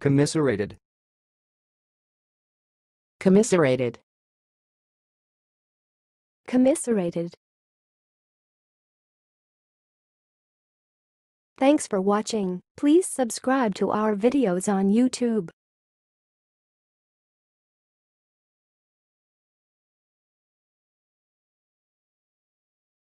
Commiserated. commiserated, commiserated. Thanks for watching. Please subscribe to our videos on YouTube.